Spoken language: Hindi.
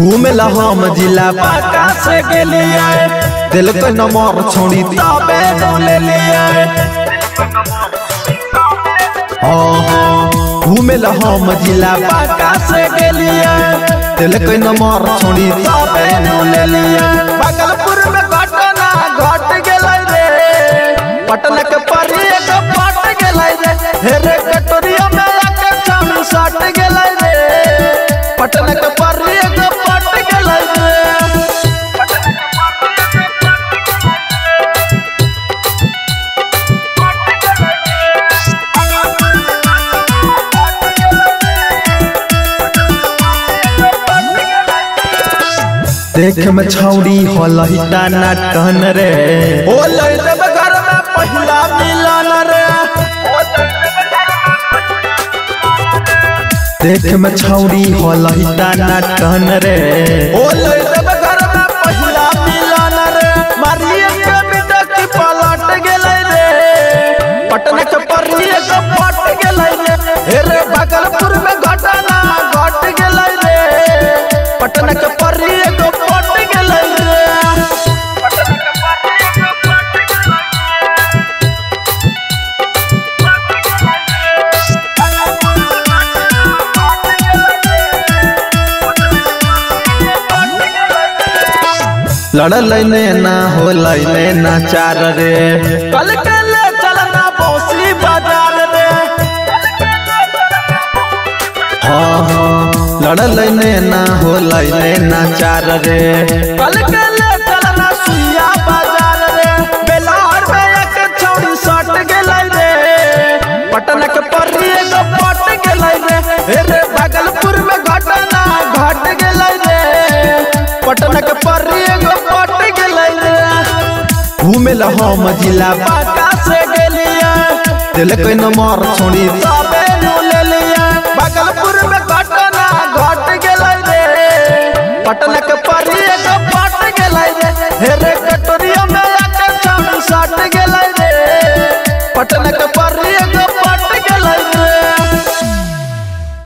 घूमेला हम जिला बाका से गेलिए दिल तो के नमर छोड़ी तबे डोले तो लिए घूमेला हम जिला बाका से गेलिए दिल के नमर छोड़ी तबे डोले लिए बाका देख में छौड़ी होलही टाना टन रे। ओ रे घर में पहला मिलन रे। देख में छौड़ी हो लहिता टन रे। ओ में लड़ल ना हो ना चार रे। कल के ले चलना बौसी बाज़ार रे। हाँ हाँ लड़ल ना हो ना चार रे। कल के ले घूमेला हम जिला बाका से गेलिया। दिल के नंबर छोड़ी तबे